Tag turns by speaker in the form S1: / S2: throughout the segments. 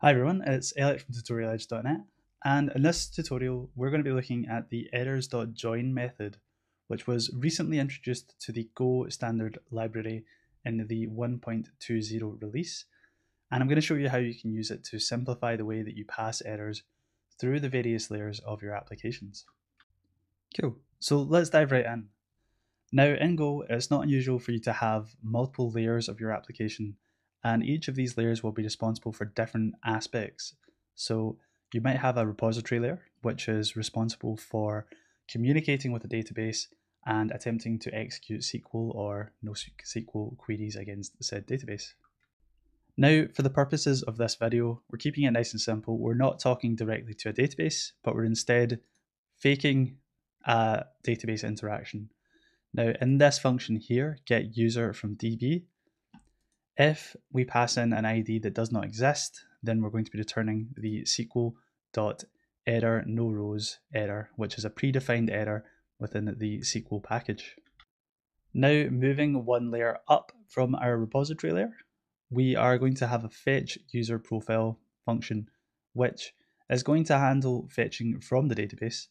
S1: Hi everyone, it's Elliot from tutorialedge.net and in this tutorial we're going to be looking at the errors.join method which was recently introduced to the Go standard library in the 1.20 release and I'm going to show you how you can use it to simplify the way that you pass errors through the various layers of your applications. Cool, so let's dive right in. Now in Go it's not unusual for you to have multiple layers of your application and each of these layers will be responsible for different aspects. So you might have a repository layer, which is responsible for communicating with the database and attempting to execute SQL or NoSQL queries against said database. Now, for the purposes of this video, we're keeping it nice and simple. We're not talking directly to a database, but we're instead faking a database interaction. Now, in this function here, get user from DB, if we pass in an ID that does not exist, then we're going to be returning the SQL.error no rows error, which is a predefined error within the SQL package. Now moving one layer up from our repository layer, we are going to have a fetch user profile function, which is going to handle fetching from the database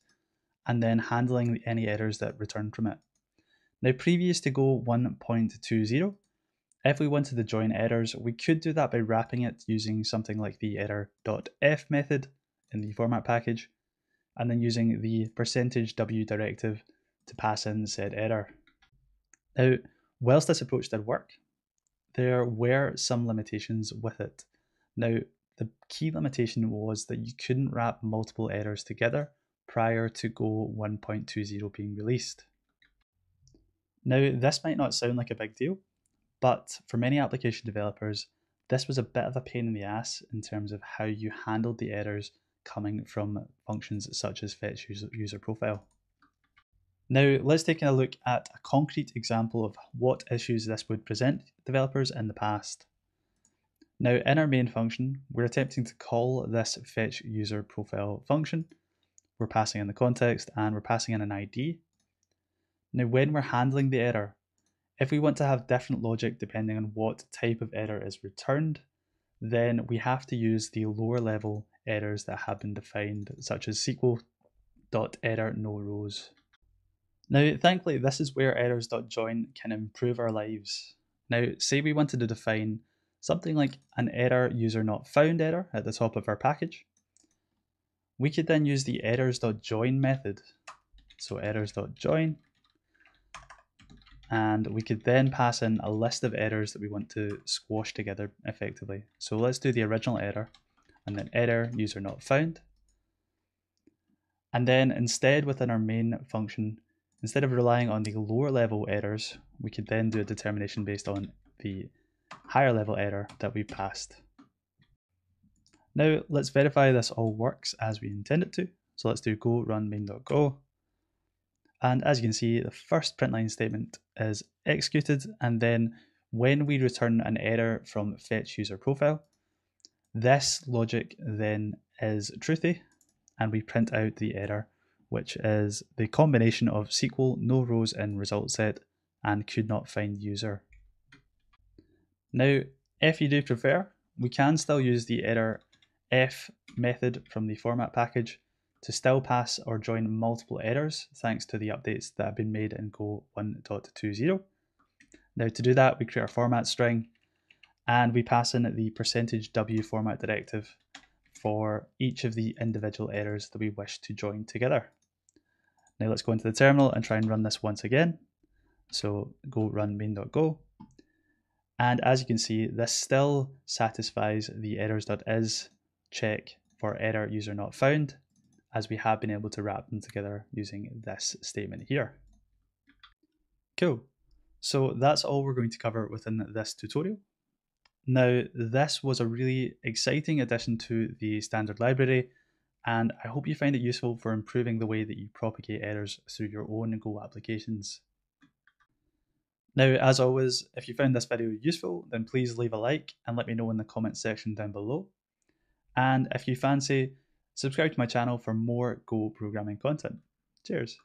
S1: and then handling any errors that return from it. Now previous to Go 1.20, if we wanted to join errors, we could do that by wrapping it using something like the Errorf method in the format package, and then using the percentage %w directive to pass in said error. Now, whilst this approach did work, there were some limitations with it. Now, the key limitation was that you couldn't wrap multiple errors together prior to Go 1.20 being released. Now, this might not sound like a big deal, but for many application developers, this was a bit of a pain in the ass in terms of how you handled the errors coming from functions such as fetch user, profile. Now let's take a look at a concrete example of what issues this would present developers in the past. Now in our main function, we're attempting to call this fetch user profile function. We're passing in the context and we're passing in an ID. Now when we're handling the error, if we want to have different logic depending on what type of error is returned, then we have to use the lower level errors that have been defined, such as SQL.error no rows. Now, thankfully, this is where errors.join can improve our lives. Now, say we wanted to define something like an error user not found error at the top of our package. We could then use the errors.join method. So errors.join and we could then pass in a list of errors that we want to squash together effectively. So let's do the original error and then error user not found. And then instead within our main function, instead of relying on the lower level errors, we could then do a determination based on the higher level error that we passed. Now let's verify this all works as we intend it to. So let's do go run main.go and as you can see, the first print line statement is executed. And then when we return an error from fetch user profile, this logic then is truthy and we print out the error, which is the combination of SQL no rows in result set and could not find user. Now, if you do prefer, we can still use the error f method from the format package to still pass or join multiple errors thanks to the updates that have been made in Go 1.20. Now to do that, we create our format string and we pass in the percentage %w format directive for each of the individual errors that we wish to join together. Now let's go into the terminal and try and run this once again. So go run main.go. And as you can see, this still satisfies the errors.is check for error user not found as we have been able to wrap them together using this statement here. Cool. So that's all we're going to cover within this tutorial. Now, this was a really exciting addition to the standard library, and I hope you find it useful for improving the way that you propagate errors through your own Go applications. Now, as always, if you found this video useful, then please leave a like and let me know in the comments section down below. And if you fancy Subscribe to my channel for more Go programming content. Cheers.